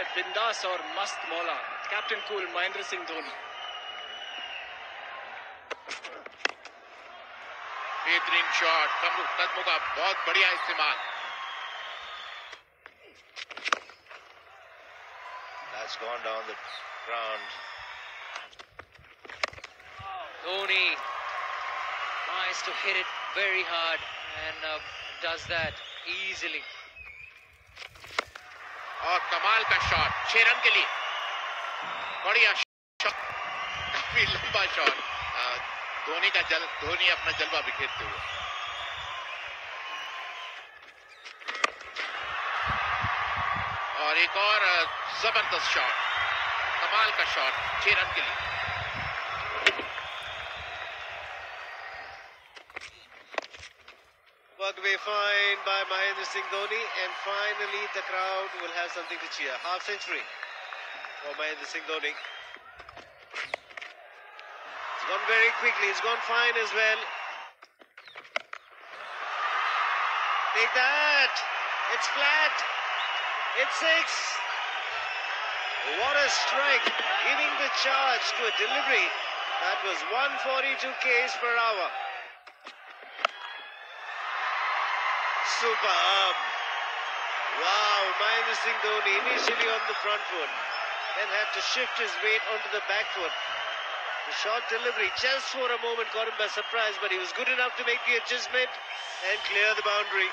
है बिंदास और मस्त मौला कैप्टन कूल महेंद्र सिंह धोनी बेहतरीन शॉट कम कदमों का बहुत बढ़िया इस्तेमाल That's gone down the ground. Dhoni tries to hit it very hard and uh, does that easily. और कमाल का शॉट छह रन के लिए। बढ़िया काफ़ी लंबा शॉट धोनी का जल, धोनी अपना जलवा बिखेरते हुए। और एक और ज़बरदस्त शॉट कमाल का शॉट छह रन के लिए। Worked away fine by Mahendra Singh Dhoni, and finally the crowd will have something to cheer. Half century for Mahendra Singh Dhoni. It's gone very quickly. It's gone fine as well. Take that! It's flat. It's six. What a strike! Giving the charge to a delivery that was 142 k's per hour. Superb. Um, wow, Mahendra Singh Dhoni initially on the front foot, then had to shift his weight onto the back foot. The short delivery just for a moment caught him by surprise, but he was good enough to make the adjustment and clear the boundary.